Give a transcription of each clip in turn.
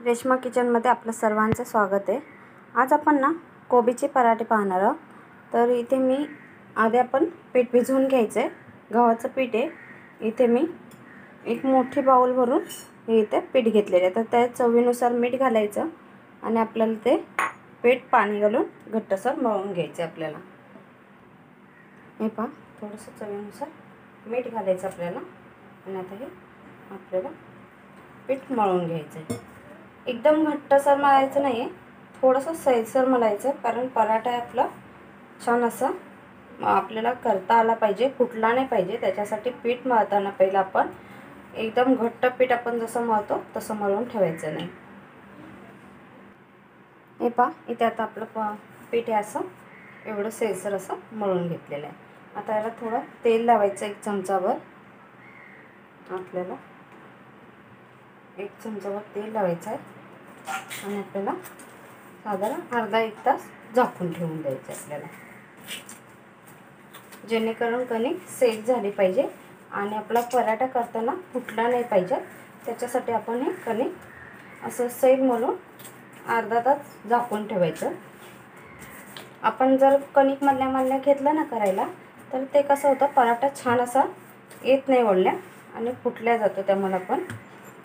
रेश्मा किचनमध्ये आपलं सर्वांचं स्वागत आहे. आज आपण ना कोबीचे पराठे पाहणार आहोत. तर इथे मी आधी आपण पीठ भिजवून घ्यायचं आहे गव्हाचं पीठ आहे. इथे मी एक मोठी बाऊल भरून हे इथे पीठ घेतलेलं आहे. तर त्या चवीनुसार मीठ घालायचं आणि आपल्याला ते पीठ पाणी घालून घट्टसर मळून घ्यायचं आहे आपल्याला. हे पहा थोडंसं चवीनुसार मीठ घालायचं आपल्याला. आणि आता हे आपल्याला पीठ मळून घ्यायचं आहे एकदम घट्टसर मळायचं नाही आहे थोडंसं सैलसर मळायचं कारण पराठा आपला. छान असा आपल्याला करता आला पाहिजे फुटला नाही पाहिजे. त्याच्यासाठी पीठ मळताना पहिलं आपण एकदम घट्ट पीठ आपण जसं मळतो तसं मळून ठेवायचं नाही. हे पहा इथे आता आपलं प पीठ आहे असं एवढं सैलसर असं मळून घेतलेलं आहे. आता याला थोडं तेल लावायचं एक चमचाभर. आपल्याला एक चमचाभर तेल लावायचं आहे. आणि आपल्याला साधारण अर्धा एक तास झाकून ठेवून द्यायचं आपल्याला. जेणेकरून कणिक सेट झाली पाहिजे आणि आपला पराठा करताना फुटला नाही पाहिजे. त्याच्यासाठी आपण हे कणिक असं सैल म्हणून अर्धा तास झाकून ठेवायचं. आपण जर कणिक मधल्या मधल्या घेतलं ना करायला तर ते कसं होतं पराठा छान असा येत नाही ओढल्या आणि फुटल्या जातो त्यामुळे आपण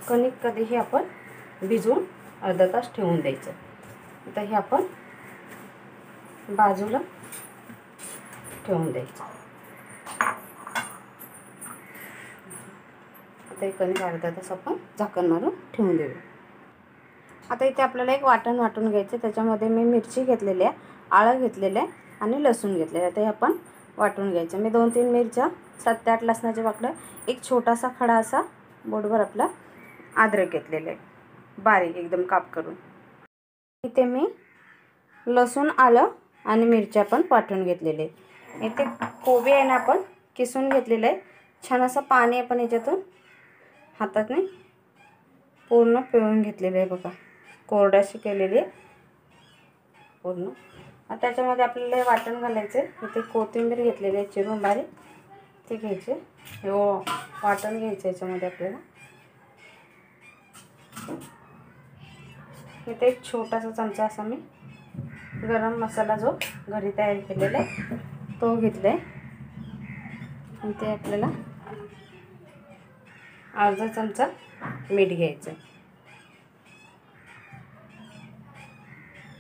कणिक कधीही आपण भिजवून अर्धा तास ठेवून द्यायचं. आता हे आपण बाजूला ठेवून द्यायचं. आता हे कणिक अर्धा तास आपण झाकण मारून ठेवून देऊ आता इथे आपल्याला एक वाटण वाटून घ्यायचं. त्याच्यामध्ये मी मिरची घेतलेली आहे आळं घेतलेलं आहे आणि लसूण घेतलेलं आहे ते आपण वाटून घ्यायचं. मी दोन तीन मिरच्या सात ते आठ लसणाचे वाकडं एक छोटासा खडा असा बोटभर आपला अद्रक घेतलेलं आहे बारीक एकदम काप करून. इथे मी लसूण आलं आणि मिरच्या पण पाठवून घेतलेले इथे कोबी आहे ना आपण किसून घेतलेलं आहे छान असं पाणी आपण याच्यातून हातातने पूर्ण पिळून घेतलेलं आहे बघा. कोरडाशी केलेली आहे. पूर्ण. त्याच्यामध्ये आपल्याला हे वाटण घालायचं आहे इथे कोथिंबीर घेतलेली आहे चिरून बारीक. ते घ्यायचे. हे हो, वाटण घ्यायचं याच्यामध्ये आपल्याला. इथे एक छोटासा चमचा असा मी गरम मसाला जो घरी तयार केलेला आहे तो घेतला आहे आणि ते आपल्याला अर्धा चमचा मीठ घ्यायचं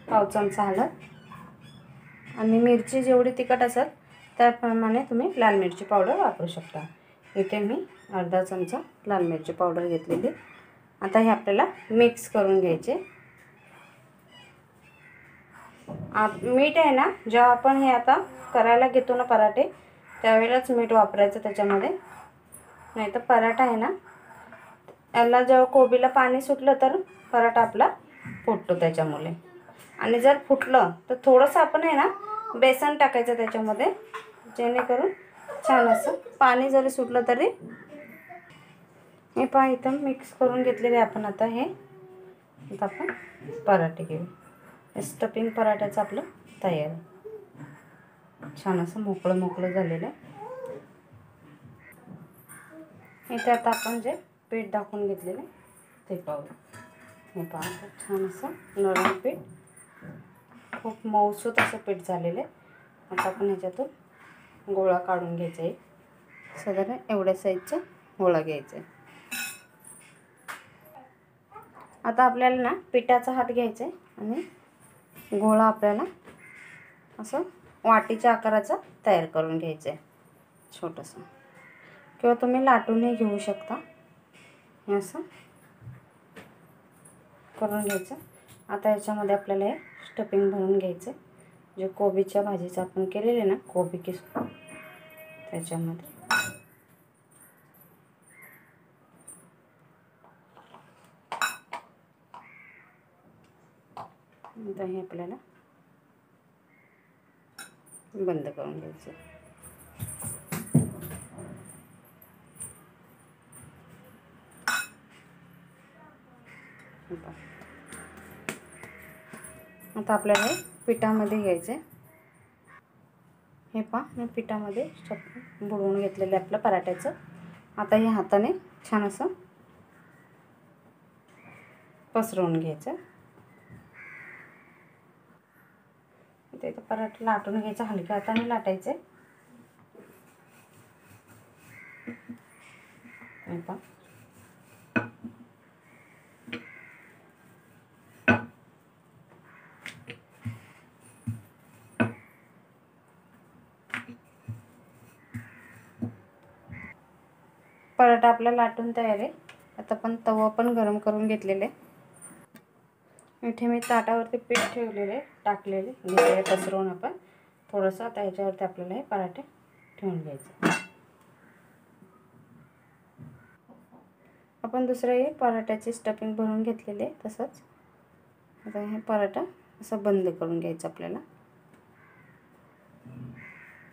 पाव चमचा हळद. आणि मिरची जेवढी तिखट असेल त्याप्रमाणे तुम्ही लाल मिरची पावडर वापरू शकता. इथे मी अर्धा चमचा लाल मिरची पावडर घेतलेली. आता हे आपल्याला मिक्स करून घ्यायचे. मीठ आहे ना जेव्हा आपण हे आता करायला घेतो ना पराठे त्यावेळेलाच मीठ वापरायचं त्याच्यामध्ये. नाही तर पराठा आहे ना याला जेव्हा कोबीला पाणी सुटलं तर पराठा आपला फुटतो त्याच्यामुळे. आणि जर फुटलं तर थोडंसं आपण आहे ना बेसन टाकायचं त्याच्यामध्ये जेणेकरून छान असं पाणी जरी सुटलं तरी हे पहा इथं मिक्स करून घेतलेले आपण आता हे. आता आपण पराठे घेऊ. स्टफिंग पराठ्याचं आपलं तयार. आहे छान असं मोकळं मोकळं झालेलं. आहे इथे आता आपण जे पीठ दाखवून घेतलेलं ते पाहू. हे पहा छान असं नरम पीठ. खूप मऊसूत असं पीठ झालेलं आहे. आता आपण ह्याच्यातून गोळा काढून घ्यायचा आहे. साधारण एवढ्या साईजचा गोळा घ्यायचा आहे. आता आपल्याला ना पिठाचा हात घ्यायचा आहे आणि गोळा आपल्याला असं वाटीच्या आकाराचा तयार करून घ्यायचं आहे छोटंसं. किंवा तुम्ही लाटूनही घेऊ शकता. हे असं करून घ्यायचं. आता याच्यामध्ये आपल्याला हे स्टफिंग भरून घ्यायचं जे कोबीच्या भाजीचं आपण केलेले ना कोबी किस. त्याच्यामध्ये. दही हे आपल्याला. बंद करून घ्यायचं. आता आपल्याला हे पिठामध्ये घ्यायचं आहे. हे पहा मी पिठामध्ये बुडवून घेतलेलं आहे आपलं पराठ्याचं. आता हे हाताने छान असं पसरवून घ्यायचं. ते पराठा लाटून घ्यायचं हलक्या हाताने लाटायचे. पराठा आपला लाटून तयार आहे. आता पण तवा पण गरम करून घेतलेले. इथे मी ताटावरती पीठ ठेवलेले टाकलेले म्हणजे घेतले पसरवून आपण थोडंसं आता ह्याच्यावरती आपल्याला हे पराठे ठेवून घ्यायचे. आपण दुसरं हे पराठ्याची स्टफिंग भरून घेतलेले तसंच. आता हे पराठा असं बंद करून घ्यायचं आपल्याला.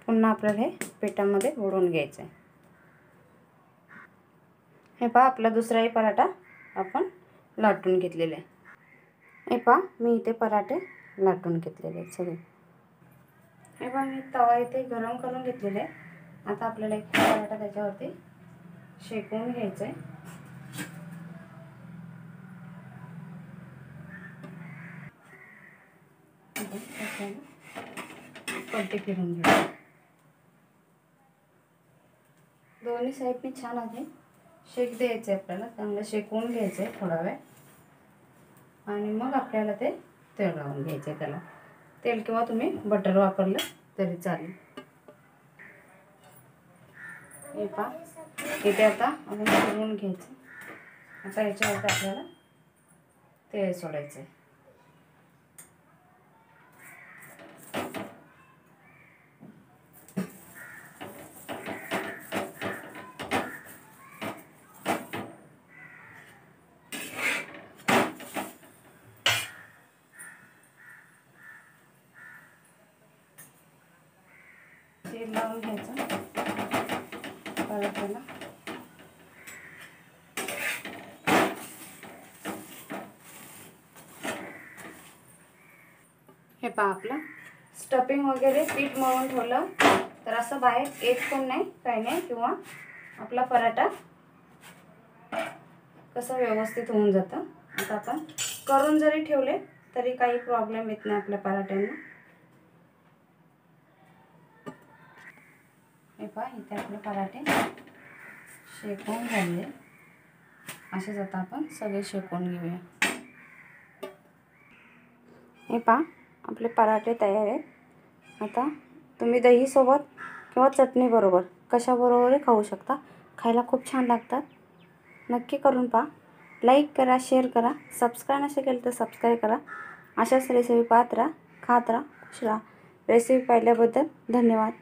पुन्हा आपल्याला हे पिठामध्ये ओढून घ्यायचं आहे हे पहा आपला दुसराही पराठा आपण लाटून घेतलेला आहे. हे पहा मी इथे पराठे लाटून घेतलेले आहेत सगळे. हे पहा मी तवा इथे गरम करून घेतलेले आहे आता आपल्याला एक पराठा त्याच्यावरती शेकवून घ्यायचा आहे पट्टी फिरून घ्यायचं दोन्ही साईडने छान आहे शेक द्यायचं आहे आपल्याला चांगलं शेकवून घ्यायचं आहे थोडा वेळ. आणि मग आपल्याला ते तेल लावून घ्यायचं आहे त्याला. तेल किंवा तुम्ही बटर वापरलं तरी चालेल. हे पा इथे आता आपण फिरवून घ्यायचं. आता याच्यावरती आपल्याला तेल सोडायचं आहे तेल लावून घ्यायचं. पराठ्याला हे पहा आपलं. स्टफिंग वगैरे पीठ मळून ठेवलं. तर असं बाहेर येत पण नाही काही नाही. किंवा आपला पराठा कसं व्यवस्थित होऊन जातं. आता आपण करून जरी ठेवले तरी काही प्रॉब्लेम येत नाही आपल्या पराठ्यांना. हे पहा इथे आपले पराठे शेकवून झाले. असेच आता आपण सगळे शेकवून घेऊया. हे पहा आपले पराठे तयार आहेत. आता तुम्ही दहीसोबत किंवा चटणीबरोबर कशाबरोबरही खाऊ शकता खायला खूप छान लागतात. नक्की करून पहा. लाईक करा शेअर करा. सबस्क्राईब नसेल केलं तर सबस्क्राईब करा. अशाच रेसिपी पाहत राहा खात राहा खुश राहा. रेसिपी पाहिल्याबद्दल धन्यवाद.